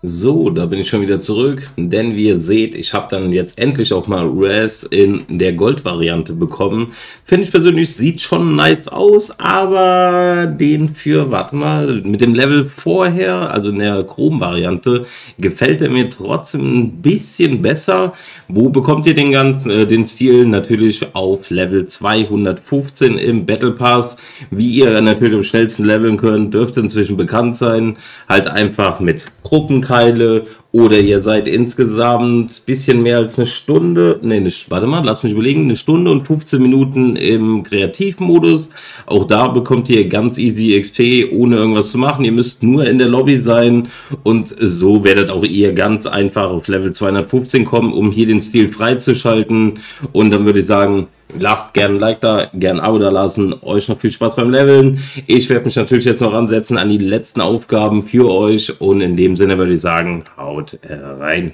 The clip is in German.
So, da bin ich schon wieder zurück, denn wie ihr seht, ich habe dann jetzt endlich auch mal Res in der Gold-Variante bekommen. Finde ich persönlich, sieht schon nice aus, aber den für, warte mal, mit dem Level vorher, also in der Chrom-Variante, gefällt er mir trotzdem ein bisschen besser. Wo bekommt ihr den ganzen, äh, den Stil? Natürlich auf Level 215 im Battle Pass. Wie ihr natürlich am schnellsten leveln könnt, dürfte inzwischen bekannt sein. Halt einfach mit Gruppen Teile oder ihr seid insgesamt bisschen mehr als eine Stunde, ne, warte mal, lass mich überlegen, eine Stunde und 15 Minuten im Kreativmodus. Auch da bekommt ihr ganz easy XP, ohne irgendwas zu machen. Ihr müsst nur in der Lobby sein und so werdet auch ihr ganz einfach auf Level 215 kommen, um hier den Stil freizuschalten. Und dann würde ich sagen, Lasst gerne ein Like da, gerne ein Abo da lassen. Euch noch viel Spaß beim Leveln. Ich werde mich natürlich jetzt noch ansetzen an die letzten Aufgaben für euch. Und in dem Sinne würde ich sagen, haut rein.